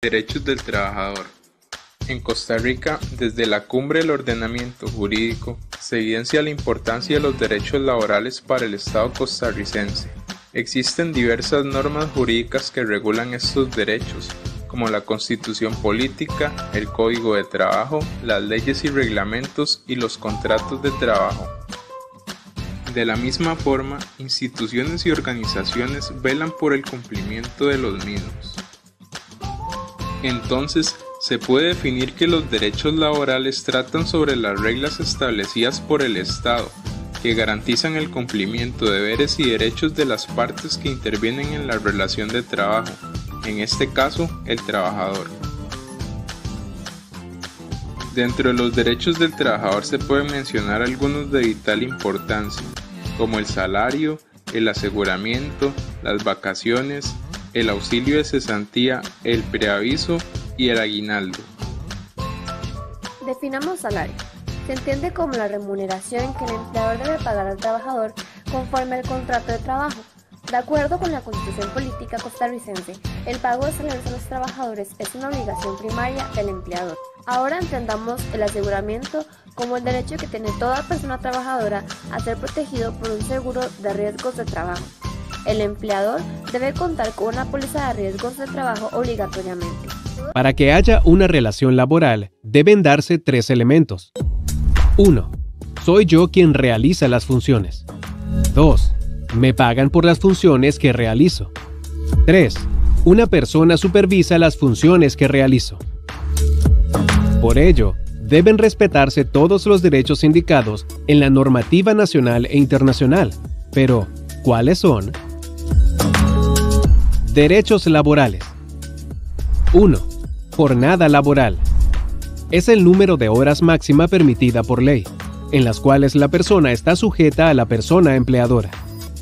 Derechos del trabajador. En Costa Rica, desde la cumbre del ordenamiento jurídico, se evidencia la importancia de los derechos laborales para el Estado costarricense. Existen diversas normas jurídicas que regulan estos derechos, como la Constitución Política, el Código de Trabajo, las leyes y reglamentos y los contratos de trabajo. De la misma forma, instituciones y organizaciones velan por el cumplimiento de los mismos. Entonces, se puede definir que los derechos laborales tratan sobre las reglas establecidas por el Estado, que garantizan el cumplimiento de deberes y derechos de las partes que intervienen en la relación de trabajo, en este caso, el trabajador. Dentro de los derechos del trabajador se pueden mencionar algunos de vital importancia, como el salario, el aseguramiento, las vacaciones, el auxilio de cesantía, el preaviso y el aguinaldo. Definamos salario. Se entiende como la remuneración que el empleador debe pagar al trabajador conforme al contrato de trabajo. De acuerdo con la Constitución Política costarricense, el pago de salarios a los trabajadores es una obligación primaria del empleador. Ahora entendamos el aseguramiento como el derecho que tiene toda persona trabajadora a ser protegido por un seguro de riesgos de trabajo. El empleador debe contar con una póliza de riesgos de trabajo obligatoriamente. Para que haya una relación laboral, deben darse tres elementos. 1. Soy yo quien realiza las funciones. 2. Me pagan por las funciones que realizo. 3. Una persona supervisa las funciones que realizo. Por ello, deben respetarse todos los derechos indicados en la normativa nacional e internacional. Pero, ¿cuáles son? Derechos laborales. 1. Jornada laboral. Es el número de horas máxima permitida por ley, en las cuales la persona está sujeta a la persona empleadora.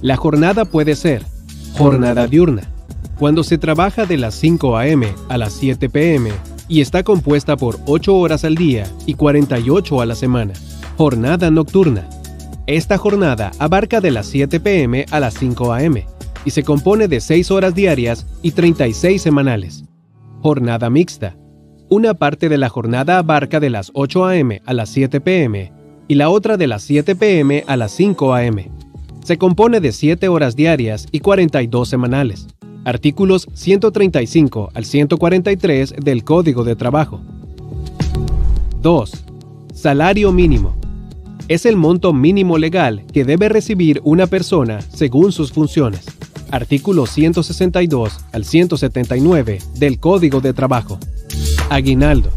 La jornada puede ser jornada diurna, cuando se trabaja de las 5 a.m. a las 7 p.m. y está compuesta por 8 horas al día y 48 a la semana. Jornada nocturna. Esta jornada abarca de las 7 p.m. a las 5 a.m y se compone de 6 horas diarias y 36 semanales. Jornada mixta. Una parte de la jornada abarca de las 8 a.m. a las 7 p.m. y la otra de las 7 p.m. a las 5 a.m. Se compone de 7 horas diarias y 42 semanales. Artículos 135 al 143 del Código de Trabajo. 2. Salario mínimo. Es el monto mínimo legal que debe recibir una persona según sus funciones artículos 162 al 179 del Código de Trabajo. Aguinaldo.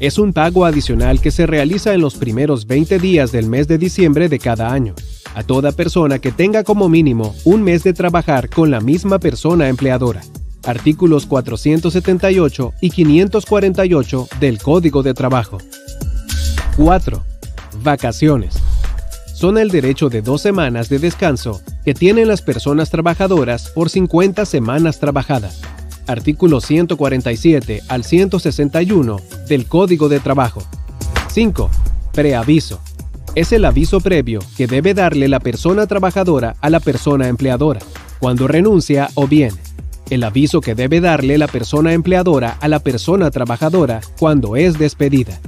Es un pago adicional que se realiza en los primeros 20 días del mes de diciembre de cada año, a toda persona que tenga como mínimo un mes de trabajar con la misma persona empleadora. Artículos 478 y 548 del Código de Trabajo. 4. Vacaciones son el derecho de dos semanas de descanso que tienen las personas trabajadoras por 50 semanas trabajadas. Artículo 147 al 161 del Código de Trabajo. 5. Preaviso. Es el aviso previo que debe darle la persona trabajadora a la persona empleadora, cuando renuncia o bien. El aviso que debe darle la persona empleadora a la persona trabajadora cuando es despedida.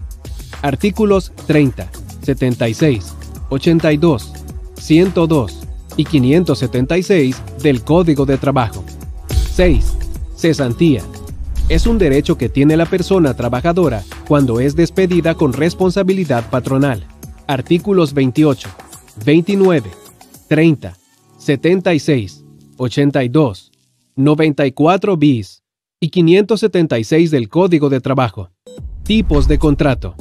Artículos 30, 76, 82, 102 y 576 del Código de Trabajo. 6. Cesantía. Es un derecho que tiene la persona trabajadora cuando es despedida con responsabilidad patronal. Artículos 28, 29, 30, 76, 82, 94 bis y 576 del Código de Trabajo. Tipos de contrato.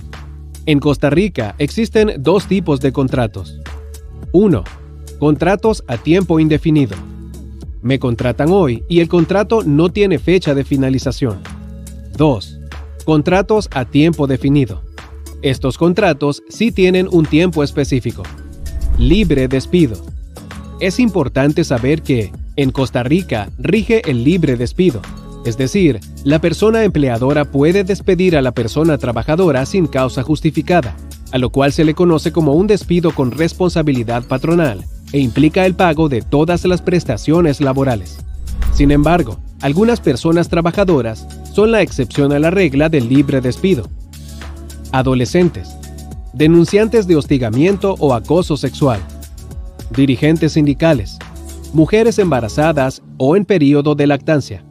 En Costa Rica existen dos tipos de contratos. 1. Contratos a tiempo indefinido. Me contratan hoy y el contrato no tiene fecha de finalización. 2. Contratos a tiempo definido. Estos contratos sí tienen un tiempo específico. Libre despido. Es importante saber que, en Costa Rica, rige el libre despido es decir, la persona empleadora puede despedir a la persona trabajadora sin causa justificada, a lo cual se le conoce como un despido con responsabilidad patronal e implica el pago de todas las prestaciones laborales. Sin embargo, Algunas personas trabajadoras son la excepción a la regla del libre despido. Adolescentes, denunciantes de hostigamiento o acoso sexual, dirigentes sindicales, mujeres embarazadas o en periodo de lactancia,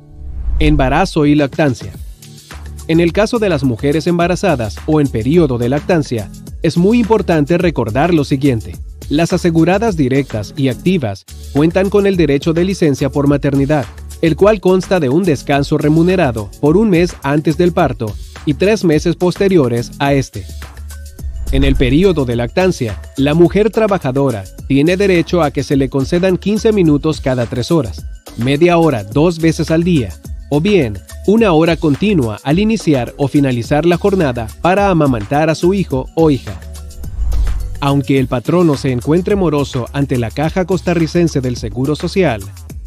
embarazo y lactancia. En el caso de las mujeres embarazadas o en periodo de lactancia, es muy importante recordar lo siguiente. Las aseguradas directas y activas cuentan con el derecho de licencia por maternidad, el cual consta de un descanso remunerado por un mes antes del parto y tres meses posteriores a este. En el periodo de lactancia, la mujer trabajadora tiene derecho a que se le concedan 15 minutos cada 3 horas, media hora dos veces al día, o bien una hora continua al iniciar o finalizar la jornada para amamantar a su hijo o hija. Aunque el patrono se encuentre moroso ante la Caja Costarricense del Seguro Social,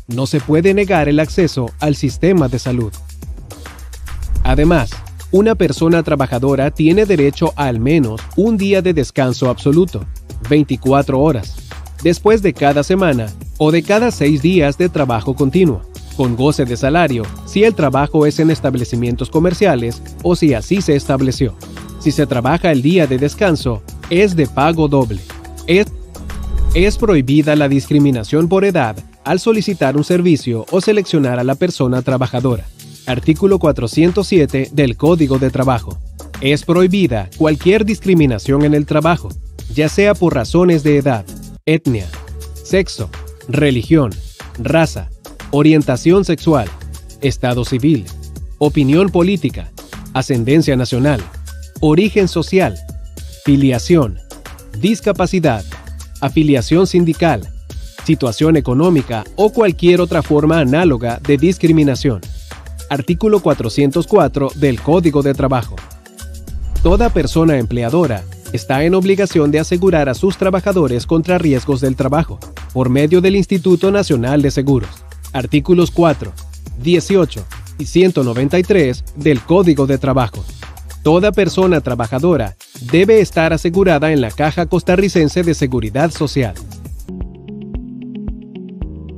no se puede negar el acceso al sistema de salud. Además, una persona trabajadora tiene derecho a al menos un día de descanso absoluto, 24 horas, después de cada semana o de cada seis días de trabajo continuo, con goce de salario si el trabajo es en establecimientos comerciales o si así se estableció. Si se trabaja el día de descanso, es de pago doble. Es, es prohibida la discriminación por edad al solicitar un servicio o seleccionar a la persona trabajadora. Artículo 407 del Código de Trabajo. Es prohibida cualquier discriminación en el trabajo, ya sea por razones de edad, etnia, sexo, religión, raza, orientación sexual, estado civil, opinión política, ascendencia nacional, origen social, filiación, discapacidad, afiliación sindical, situación económica o cualquier otra forma análoga de discriminación artículo 404 del Código de Trabajo. Toda persona empleadora está en obligación de asegurar a sus trabajadores contra riesgos del trabajo por medio del Instituto Nacional de Seguros. Artículos 4, 18 y 193 del Código de Trabajo. Toda persona trabajadora debe estar asegurada en la Caja Costarricense de Seguridad Social.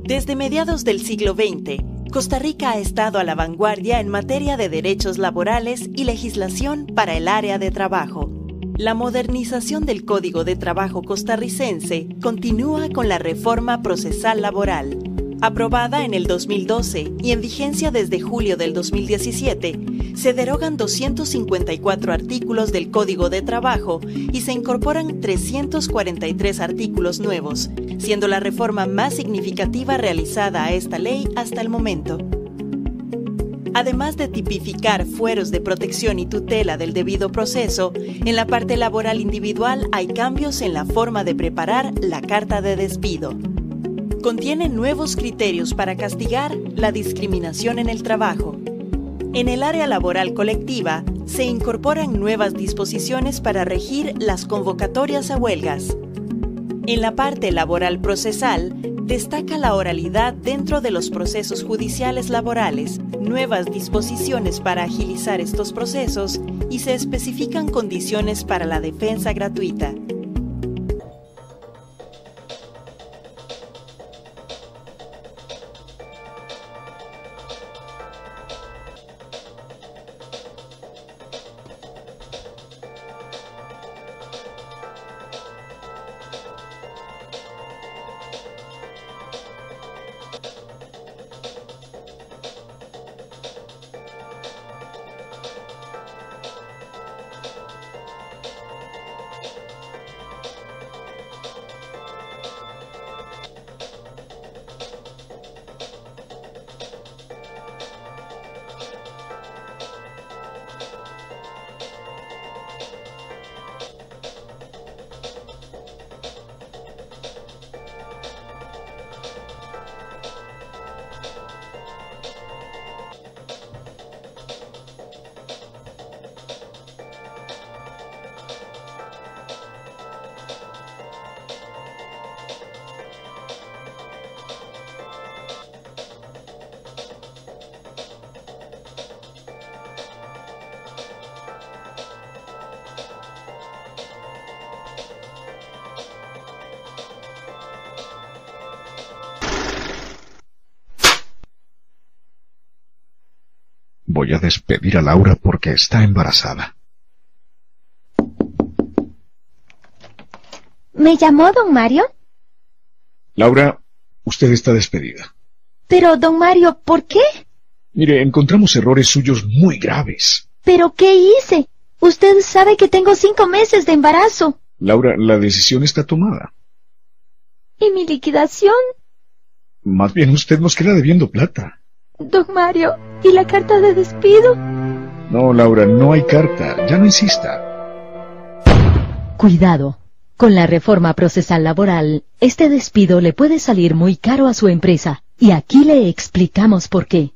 Desde mediados del siglo XX, Costa Rica ha estado a la vanguardia en materia de derechos laborales y legislación para el área de trabajo. La modernización del Código de Trabajo costarricense continúa con la reforma procesal laboral, aprobada en el 2012 y en vigencia desde julio del 2017, se derogan 254 artículos del Código de Trabajo y se incorporan 343 artículos nuevos, siendo la reforma más significativa realizada a esta ley hasta el momento. Además de tipificar fueros de protección y tutela del debido proceso, en la parte laboral individual hay cambios en la forma de preparar la carta de despido contiene nuevos criterios para castigar la discriminación en el trabajo. En el área laboral colectiva se incorporan nuevas disposiciones para regir las convocatorias a huelgas. En la parte laboral procesal, destaca la oralidad dentro de los procesos judiciales laborales, nuevas disposiciones para agilizar estos procesos y se especifican condiciones para la defensa gratuita. Voy a despedir a Laura porque está embarazada. ¿Me llamó don Mario? Laura, usted está despedida. Pero, don Mario, ¿por qué? Mire, encontramos errores suyos muy graves. ¿Pero qué hice? Usted sabe que tengo cinco meses de embarazo. Laura, la decisión está tomada. ¿Y mi liquidación? Más bien usted nos queda debiendo plata. Don Mario, ¿y la carta de despido? No, Laura, no hay carta. Ya no insista. Cuidado. Con la reforma procesal laboral, este despido le puede salir muy caro a su empresa, y aquí le explicamos por qué.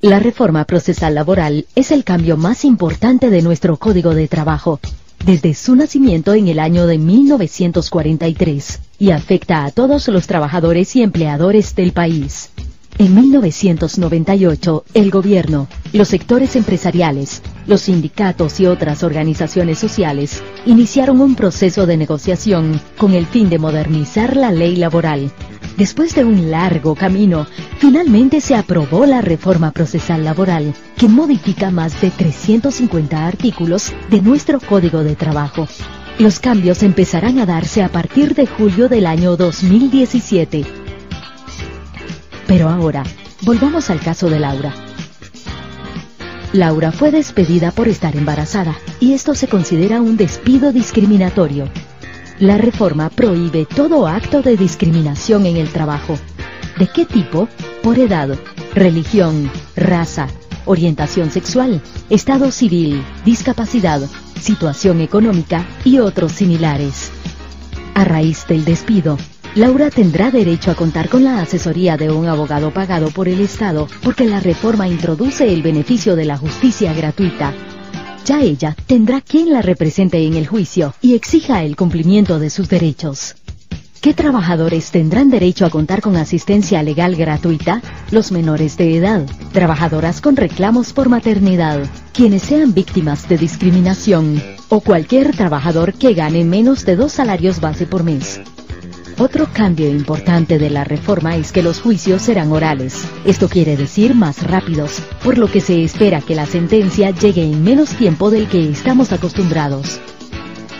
La reforma procesal laboral es el cambio más importante de nuestro Código de Trabajo, desde su nacimiento en el año de 1943, y afecta a todos los trabajadores y empleadores del país. En 1998, el gobierno, los sectores empresariales, los sindicatos y otras organizaciones sociales iniciaron un proceso de negociación con el fin de modernizar la ley laboral. Después de un largo camino, finalmente se aprobó la reforma procesal laboral, que modifica más de 350 artículos de nuestro Código de Trabajo. Los cambios empezarán a darse a partir de julio del año 2017 pero ahora, volvamos al caso de Laura. Laura fue despedida por estar embarazada y esto se considera un despido discriminatorio. La reforma prohíbe todo acto de discriminación en el trabajo. ¿De qué tipo? Por edad, religión, raza, orientación sexual, estado civil, discapacidad, situación económica y otros similares. A raíz del despido, Laura tendrá derecho a contar con la asesoría de un abogado pagado por el Estado porque la reforma introduce el beneficio de la justicia gratuita. Ya ella tendrá quien la represente en el juicio y exija el cumplimiento de sus derechos. ¿Qué trabajadores tendrán derecho a contar con asistencia legal gratuita? Los menores de edad, trabajadoras con reclamos por maternidad, quienes sean víctimas de discriminación o cualquier trabajador que gane menos de dos salarios base por mes. Otro cambio importante de la reforma es que los juicios serán orales. Esto quiere decir más rápidos, por lo que se espera que la sentencia llegue en menos tiempo del que estamos acostumbrados.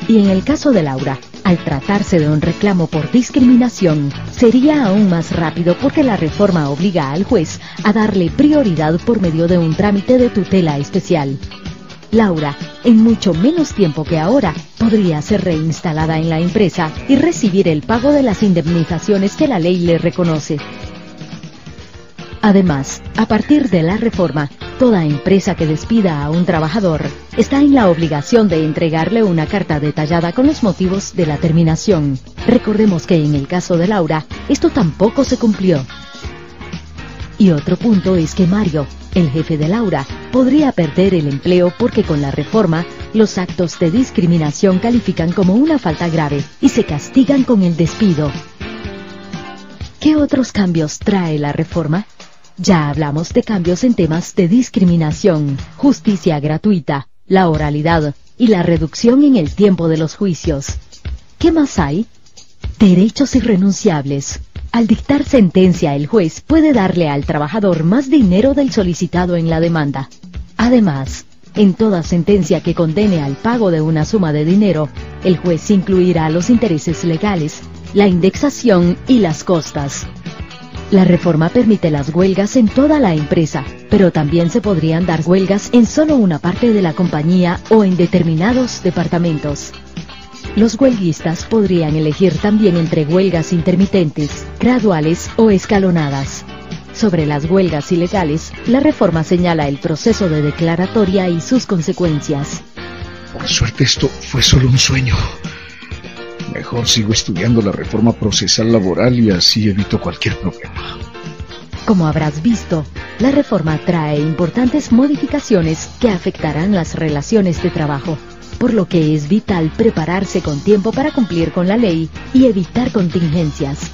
Y en el caso de Laura, al tratarse de un reclamo por discriminación, sería aún más rápido porque la reforma obliga al juez a darle prioridad por medio de un trámite de tutela especial. Laura, en mucho menos tiempo que ahora, podría ser reinstalada en la empresa y recibir el pago de las indemnizaciones que la ley le reconoce. Además, a partir de la reforma, toda empresa que despida a un trabajador está en la obligación de entregarle una carta detallada con los motivos de la terminación. Recordemos que en el caso de Laura, esto tampoco se cumplió. Y otro punto es que Mario, el jefe de Laura, podría perder el empleo porque con la reforma los actos de discriminación califican como una falta grave y se castigan con el despido. ¿Qué otros cambios trae la reforma? Ya hablamos de cambios en temas de discriminación, justicia gratuita, la oralidad y la reducción en el tiempo de los juicios. ¿Qué más hay? Derechos irrenunciables, al dictar sentencia, el juez puede darle al trabajador más dinero del solicitado en la demanda. Además, en toda sentencia que condene al pago de una suma de dinero, el juez incluirá los intereses legales, la indexación y las costas. La reforma permite las huelgas en toda la empresa, pero también se podrían dar huelgas en solo una parte de la compañía o en determinados departamentos. Los huelguistas podrían elegir también entre huelgas intermitentes, graduales o escalonadas. Sobre las huelgas ilegales, la reforma señala el proceso de declaratoria y sus consecuencias. Por suerte esto fue solo un sueño. Mejor sigo estudiando la reforma procesal laboral y así evito cualquier problema. Como habrás visto, la reforma trae importantes modificaciones que afectarán las relaciones de trabajo por lo que es vital prepararse con tiempo para cumplir con la ley y evitar contingencias.